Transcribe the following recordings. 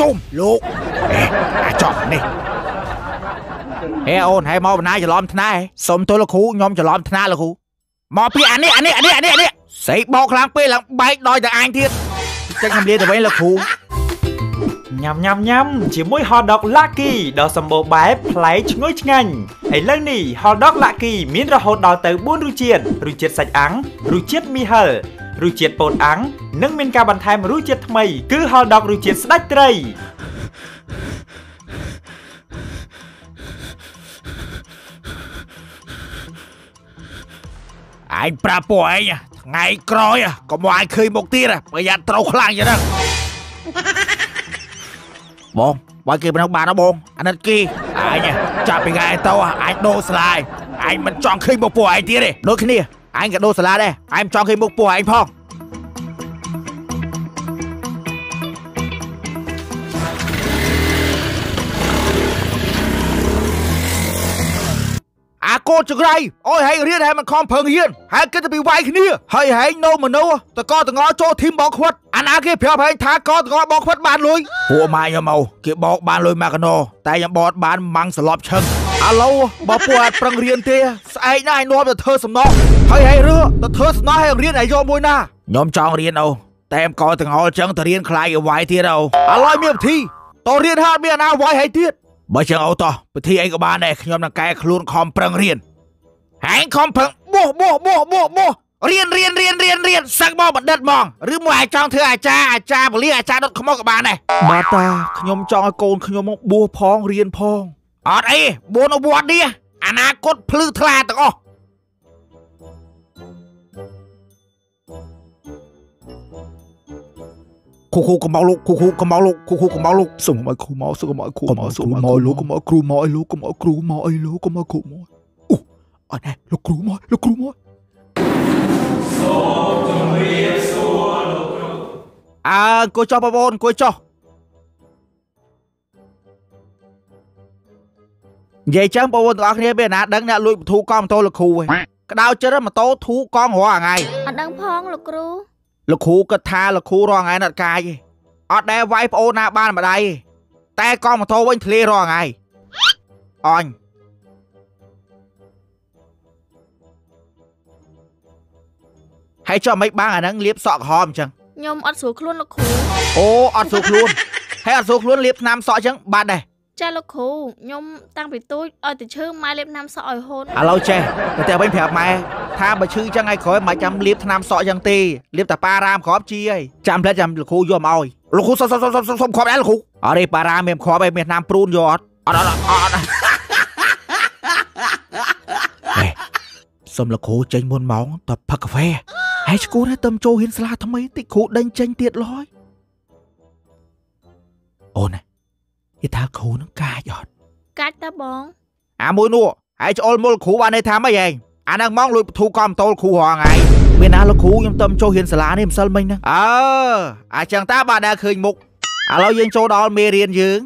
ជុំលោកអេអាចប់នេះហេអូនហេមកបណ្ណាច្រឡំថ្នាក់សុំទោសលោកគ្រូខ្ញុំច្រឡំថ្នាក់លោកគ្រូមកពីអានេះអានេះអានេះអានេះអានេះស្អីបោកខ្លាំងពេកឡើងបែកដោយតែអញទៀតចេញខ្ញុំលាទៅវិញលោកគ្រូញ៉ាំញ៉ាំញ៉ាំជាមួយ hot dog Lucky ដ៏សម្បូរបែបប្លែកឈ្ងុយឆ្ងាញ់ឥឡូវនេះ hot dog Lucky មានរហូតដល់ទៅ4រសជាតិរសជាតិសាច់អាំងរសជាតិមីហឹល រសជាតិពោតអាំងនិងមានការបន្ថែមរសជាតិថ្មី គឺ hot dog រសជាតិស្ដេចត្រីឯងប្រាប់ពួកឯងថ្ងៃក្រោយកុំឲ្យឃើញមុខទៀតប្រយ័ត្នត្រូវខ្លាំងយ៉ាងហ្នឹងបងបើគេមិនបានណាបងអាណិតគេអញចាប់ពីថ្ងៃទៅអញដូរស្លាយអញមិនចង់ឃើញមុខពួកឯងទៀតទេដូចគ្នា អញក៏ដូរស្លាដែរអញមិនចង់ឃើញមុខពួកឯងផងអាកូនចង្រៃអូយហែងរៀនហែងមិនខំប្រឹងរៀនហែងគិតទៅពីវាយគ្នាហើយហែងនៅមនុស្សតកតងចូលធីមបងខ្វិតអាណាគេប្រាប់ហែងថាកតងបងខ្វិតបានលុយពួកម៉ាខ្ញុំមកគេបោកបានលុយមកកណោតែខ្ញុំបត់បានម៉ាំងសន្លប់ឈឹង ឥឡូវបើពួកអត់ប្រឹងរៀនទេស្អែកណាឲ្យនាំទៅធ្វើសំណងហើយហែងរើទៅធ្វើសំណងហែងរៀនឲ្យយកមួយណាខ្ញុំចង់រៀនអូតែមកតងចឹងទៅរៀនខ្លាយឲ្យវាយទៀតអូឥឡូវមានវិធីតរៀនហាត់មានអាណាវាយហែងទៀតបើចឹងអូតោះពិធីអីក៏បានដែរខ្ញុំនឹងកែខ្លួនខំប្រឹងរៀនហែងខំប្រឹងបោះបោះបោះបោះបោះរៀនរៀនរៀនរៀនរៀនសឹកមកបណ្ឌិតហ្មងឬមួយអាចចង់ធ្វើអាចារ្យអាចារ្យបលីអាចារ្យដុតខ្មុកក៏បានដែរបាទតាខ្ញុំចង់ឲ្យកូនខ្ញុំមកបួសផងរៀនផង អត់អីបួសនៅវត្តនេះអនាគតភ្លឺថ្លាទាំងអស់គូគូកុំមកលោកគូគូកុំមកលោកគូគូកុំមកលោកសុំមកគ្រូមកសុំមកគ្រូមកសុំមកលោកកុំមកគ្រូមកអីលោកកុំមកគ្រូមកអីលោកកុំមកគ្រូមកអូអត់ដែរលោកគ្រូមកលោកគ្រូមកអើអង្គុយចុះបងប្អូនអង្គុយចុះ និយាយចឹងបងប្អូនទាំងអស់គ្នាមានណាដឹងអ្នកលួចបធូកង់ម៉ូតូលោកគ្រូឯងក្តៅចិត្តម៉ូតូធូកង់រាល់ថ្ងៃអត់ដឹងផងលោកគ្រូលោកគ្រូគិតថាលោកគ្រូរាល់ថ្ងៃណាត់កាយទេអត់ដែលវាយប្អូនណាបានម្ដាយទេតែកង់ម៉ូតូវិញធ្លារាល់ថ្ងៃអញហើយចុះមិនបាំងអាហ្នឹងលាបសក់ក្រហមអញ្ចឹងខ្ញុំអត់ស្រួលខ្លួនលោកគ្រូអូអត់ស្រួលខ្លួនហើយអត់ស្រួលខ្លួនលាបថ្នាំសក់អញ្ចឹងបាត់ដែរ ចាលោកគ្រូខ្ញុំតាំងពីទូចឲ្យទៅឈឺម៉ែលេបណាំសក់ឲ្យហូនឥឡូវចេះទៅតែវិញប្រាប់ម៉ែថាបើឈឺអញ្ចឹងឲ្យក្រោយមិនចាំលាបថ្នាំសក់អញ្ចឹងទេលាបតែប៉ារ៉ាមគ្រាប់ជីហើយចាំផ្លែចាំលោកគ្រូយកមកឲ្យលោកគ្រូសុំសុំសុំសុំសុំគ្រាប់ដែរលោកគ្រូអត់ទេប៉ារ៉ាមមានគ្រាប់ឯងមានថ្នាំព្រូនយកអត់អត់អត់អត់អត់ហេសុំលោកគ្រូចេញមុនម៉ោងតផឹកកាហ្វេហើយឈ្គួរឲ្យទៅចូលហ៊ានស្លាថ្មីតិចគ្រូដេញចេញទៀតលយអូននិ យាយថាគ្រូនឹងកាចអត់កាច់តាបងអាមួយនោះហើយច្អល់មុលគ្រូបានន័យថាម៉េចហែងអាហ្នឹងមកលួចបធូកំតូលគ្រូរងថ្ងៃមានណាលោកគ្រូខ្ញុំទៅចូលហ៊ានសាលានេះម្សិលមិញហ្នឹងអើអាចឹងតាបាទដែលឃើញមុខឥឡូវយើងចូលដល់មេរៀនយើង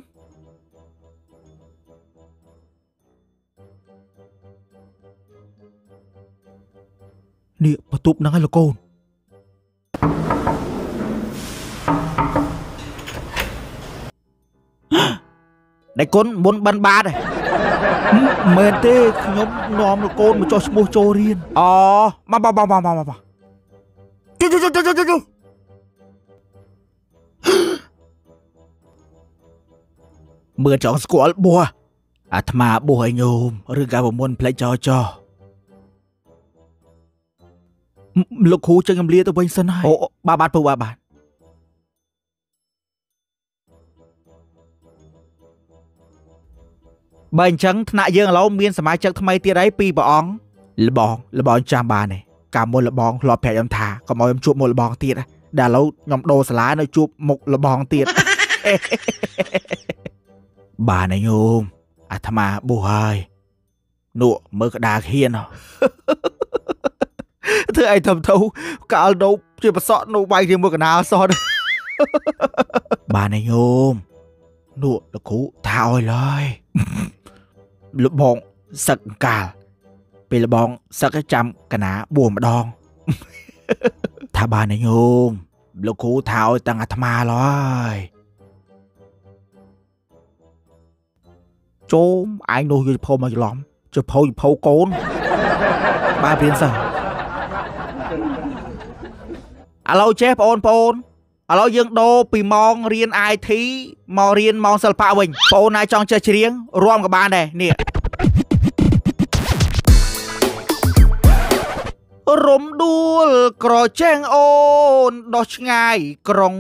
នេះបន្ទប់ហ្នឹងហើយលោកកូន ដៃគុណមុនបិណ្ឌបាតឯងមែនទេខ្ញុំនាំលោកកូនមកចុះឈ្មោះចូលរៀនអូមកមកមកមកមកជុជុជុជុជុជុមើលចង់ស្គាល់បួសអាត្មាបួសឲ្យញោមឬកាប្រមុនផ្លេចចោចោលោកគ្រូចឹងខ្ញុំលាទៅវិញសិនហើយអូបាទបាទពូបាទបាទ បើអញ្ចឹងថ្នាក់យើងឥឡូវមានសមាជិកថ្មីទៀតហើយពីរព្រះអង្គលបងលបងចាំបានទេកាលមុនលបងធ្លាប់ប្រាប់ខ្ញុំថាកុំឲ្យខ្ញុំជួបមុខលបងទៀតណាដែលឥឡូវខ្ញុំដូរសាលានៅជួបមុខលបងទៀតបានហើយញោមអាត្មាបួសហើយនោះមើលក្តារហ៊ានហ៎ធ្វើអីធំទៅកាលដូបជាប្រសក់នៅវាយជាមួយកណាលសោះបានហើយញោមនោះលោកគ្រូថាឲ្យឡើយ លបងសឹកអង្កាលពេលលបងសឹកចាំកណាបួម្ដងថាបានញោមលោកគ្រូថាឲ្យតាំងអាត្មាឡើយជោមឯងនោះយកចភៅមកច្រឡំចភៅចភៅកូនបាទព្រៀនសិស្សឥឡូវចេះបងប្អូន ឥឡូវយើងដូរពីម៉ោងរៀន IT មករៀនម៉ោងសិល្បៈវិញបងណាចង់ចេះច្រៀងរួមក៏បានដែរនេះរំដួលក្រចេងអូនដោះឆ្ងាយក្រុង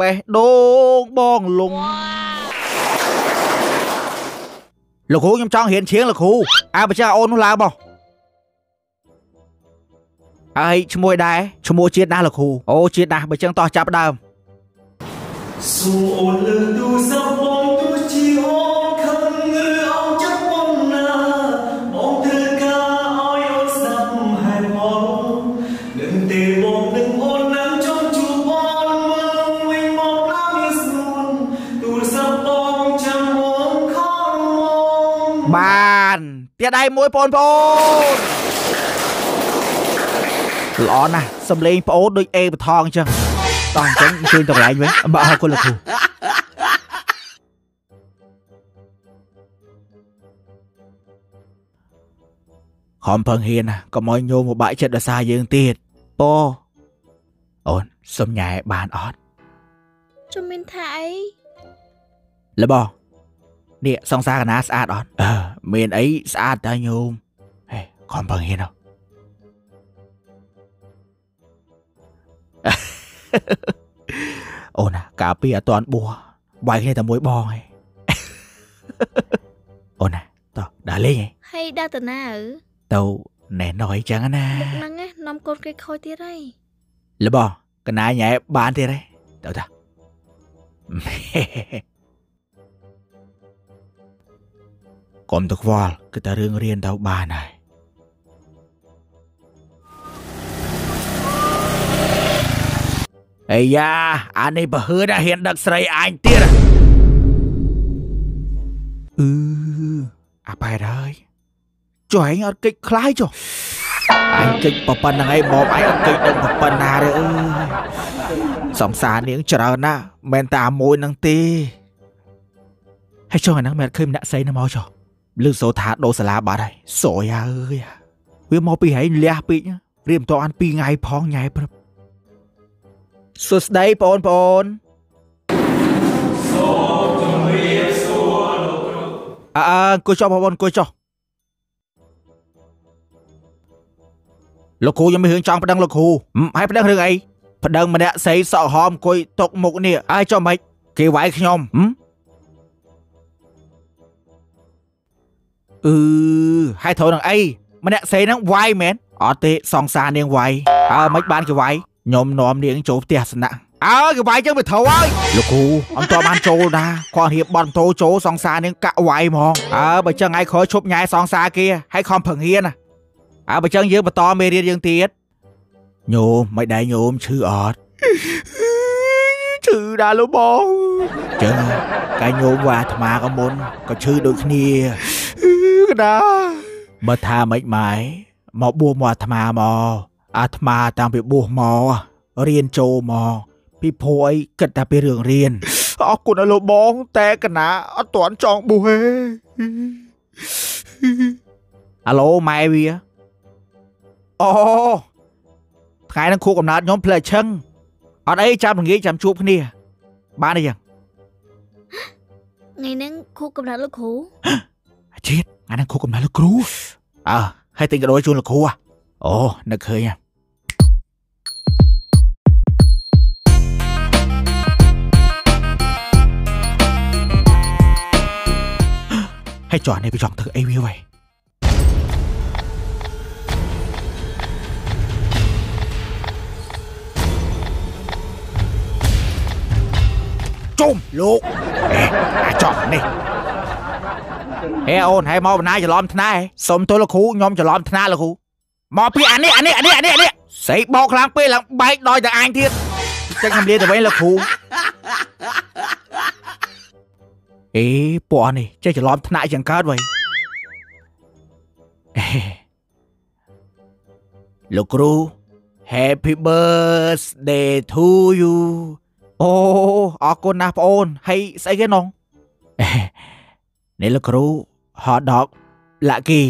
បេះដូងបងលងលោកគ្រូខ្ញុំចង់រៀនច្រៀងលោកគ្រូអើបើចាអូននោះឡើងបោះ ហើយឈ្មោះឯដែរឈ្មោះជាតិណាស់លោកគ្រូអូជាតិណាស់បើចឹងតោះចាប់ដើមសូមអូនលើកទូរស័ព្ទបងទោះជាអូនខឹងឬអោនចិត្តបងណាបងត្រូវការឲ្យអូនស្ដាប់ហេតុផលនឹងទេបងនឹងអូននឹងចង់ជួបបងមើលវិញមកណាមានស្នួនទូរស័ព្ទបងចាំបងខំមកបានទៀតដៃមួយបងប្អូន ល្អណាស់សំលេងប្អូនដូចអេបថងអញ្ចឹងតោះអញ្ចឹងជួយទៅកន្លែងវិញបាទអរគុណលោកគ្រូខំផឹងហ៊ានណាកុំឲ្យញោមមកបាក់ចិត្តដោយសារយើងទៀតប៉អូនសុំញ៉ែបានអត់ជុំមានថាអីរបស់នេះសង្សារកណាស្អាតអត់អឺមានអីស្អាតតើញោមហេខំផឹងហ៊ានអ អូនណាកាលពីអត់តាន់បួសវាយគ្នាតែមួយបងឯងអូនណាតោះដើរលេងឯងហើយដើរទៅណាអើទៅណែណយចឹងណាមុខហ្នឹងណានាំកូនគេខូចទៀតហើយរបស់កណាញ៉ែបានទៀតទេទៅតាកុំទៅខ្វល់គឺតែរឿងរៀនទៅបានហើយ អាយ៉ាអានេះបើហឺណាហ៊ានដឹកស្រីអញទៀតអឺអាបែរហើយចុះឯងអត់កិច្ចខ្លាយចុះអញកិច្ចប៉ុណ្្នឹងឯងមកឯងអត់កិច្ចដឹងប៉ុណ្ណាទេអើយសង្សារនាងច្រើនណាស់មិនតែអាមួយនឹងទេហើយចុះអាហ្នឹងមិនឃើញម្នាក់ស្រីណាមកចុះលឺសូថាដូរសាលាបាត់ហើយសយអើយវាមកពីហែងលះពេកណារៀបតអាន2ថ្ងៃផងញ៉ៃព្រឹប សួស្ដីបងប្អូនអើអើអង្គុយចុះបងប្អូនអង្គុយចុះលោកគ្រូខ្ញុំមានរឿងចង់ប្តឹងលោកគ្រូហឹមហើយប្តឹងរឿងអីប្តឹងម្នាក់ស្រីសក់ហមអង្គុយຕົកមុខនេះហើយចុះមិនគេវាយខ្ញុំហឹមអឺហើយត្រូវនឹងអីម្នាក់ស្រីហ្នឹងវាយមែនអត់ទេសង្សារនាងវាយអើមិនបានគេវាយ ខ្ញុំនាំនាងចូលផ្ទះសនៈអើគេវាយចឹងវាត្រូវហើយលោកគ្រូអត់តបានចូលណាគាត់រៀបបន់តោចូលសង្សារនាងកាក់វាយហ្មងអើបើចឹងឯងក្រោយឈប់ញ៉ែសង្សារគេហើយខំប្រឹងរៀនណាអើបើចឹងយើងបន្តមេរៀនយើងទៀតញោមមិនដែរញោមឈឺអត់ឈឺដែរលោកបងចឹងកាយញោមវាអាត្មាក៏មុនក៏ឈឺដូចគ្នាកណាបើថាមិនម៉ែមកបួសមកអាត្មាមក អាត្មាតាំងពីបួសមករៀនចូលមកពីព្រោះអីគិតតែពីរឿងរៀនអរគុណដល់លោកបង តែកណាអត់ទាន់ចង់បួសទេអាឡូម៉ែវាអូថ្ងៃហ្នឹងខួបកំណើតខ្ញុំផ្លែឈឹងអត់អីចាំល្ងាចចាំជួបគ្នា បានទេយ៉ាងថ្ងៃហ្នឹងខូកំណត់លោកគ្រូអាជាតិថ្ងៃហ្នឹងខួបកំណើតលោកគ្រូអើហើយទិញកាដូជូនលោកគ្រូហ៎អូនឹកឃើញហ៎ ហើយចុះនេះវាចង់ធ្វើអីវាវ៉ៃជុំលោកអេអាចង់នេះហេអូនហេមកបណ្ណាច្រឡំថ្នាក់ហេសុំទោសលោកគ្រូខ្ញុំច្រឡំថ្នាក់លោកគ្រូមកពីអានេះអានេះអានេះអានេះអានេះស្អីបោកខ្លាំងពេកឡើងបែកដោយតែអញទៀតចេញខ្ញុំលាទៅវិញលោកគ្រូ អេពណ៌នេះចេះច្រឡំថ្នាក់ចឹងកើតវ៉ៃអេលោកគ្រូ Happy birthday to you អូអរគុណណាស់បងអូនហើយស្អីគេនងនេះលោកគ្រូ hot dog lucky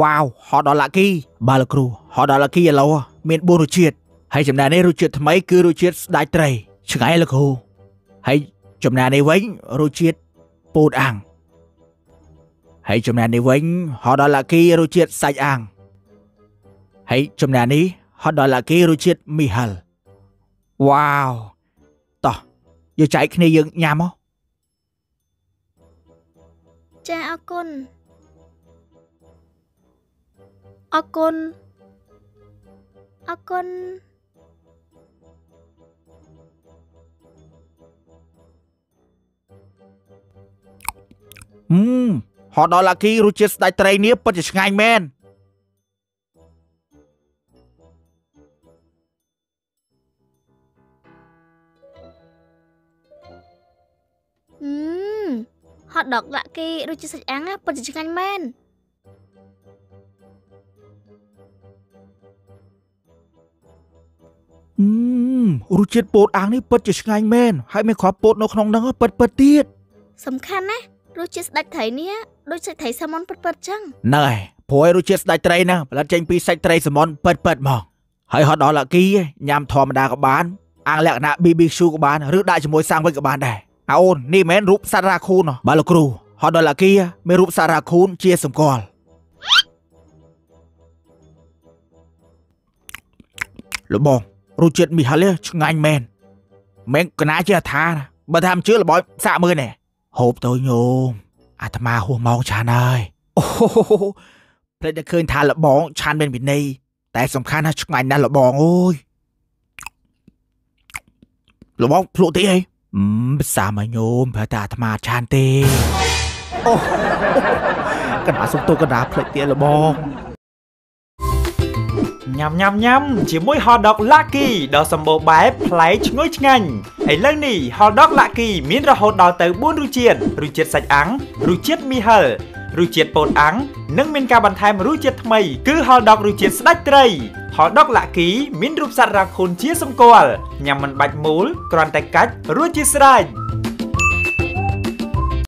វ៉ាវ hot dog lucky បាទលោកគ្រូ hot dog lucky ឥឡូវមាន4រសជាតិហើយចំណែកនេះរសជាតិថ្មីគឺរសជាតិស្ដាច់ត្រីឆ្ងាញ់លោកគ្រូហើយ ចំណែកនេះវិញរសជាតិពោតអាំងហើយចំណែកនេះវិញ hot dog lucky រសជាតិសាច់អាំងហើយចំណែកនេះ hot dog lucky រសជាតិមីហិលវ៉ាវតោះយកចែកគ្នាយើងញ៉ាំមកចាអរគុណអរគុណអរគុណ ហឹមហតដល់ឡាគីរសជាតិស្ដាច់ត្រីនេះពិតជាឆ្ងាញ់មែនអឺហតដកលាក់គីរសជាតិសាច់អាំងណាពិតជាឆ្ងាញ់មែនអឺរសជាតិពោតអាំងនេះពិតជាឆ្ងាញ់មែនហើយមានគ្រាប់ពោតនៅក្នុងហ្នឹងពិតពិតទៀតសំខាន់ណាស់ រសជាតិស្ដាច់ត្រីនេះដូចសាច់ត្រីសាម៉ុនពិតៗចឹងហ្នឹងហើយព្រោះឯរសជាតិស្ដាច់ត្រីហ្នឹងផលិតចេញពីសាច់ត្រីសាម៉ុនពិតពិតហ្មងហើយហតដល់ឡាគីញ៉ាំធម្មតាក៏បានអាំងលក្ខណៈ BBQ ក៏បានឬដាក់ជាមួយសាំងវិចក៏បានដែរអាអូននេះមិនមែនរូបសត្វរ៉ាខូនហ៎បាទលោកគ្រូហតដល់ឡាគីមានរូបសត្វរ៉ាខូនជាសម្គាល់លោកបងរសជាតិមីហាលឆ្ងាញ់មែនមែនកណាជាអថាណាបើថាមិនជឿលបយសាកមើលណែ ហូបទៅញោមអាត្មាហួសម៉ោងឆានហើយអូហូហូហូភ្លេចតែឃើញថាលបងឆានមានវិន័យតែសំខាន់ណាស់ឆ្ងាញ់ណាស់លបងអើយលបងភ្លក់ទេអីអឺភាសាមកញោមប្រហែលតែអាត្មាឆានទេអូកណ្ដាសុំទោសកណ្ដាភ្លេចទៀតលបង ញ៉ាំញ៉ាំញ៉ាំជាមួយ hot dog Lucky ដ៏សម្បូរបែបប្លែកឈ្ងុយឆ្ងាញ់ឥឡូវនេះ hot dog Lucky មានរហូតដល់ទៅ4រសជាតិរសជាតិសាច់អាំងរសជាតិមីហិលរសជាតិពោតអាំងនិងមានការបន្ថែមរសជាតិថ្មីគឺ hot dog រសជាតិស្ដាច់ត្រី hot dog Lucky មានរូបសត្វរ៉ាខូនជាសម្គាល់ញ៉ាំមិនបាច់មូលគ្រាន់តែកាច់រួចជាស្រេច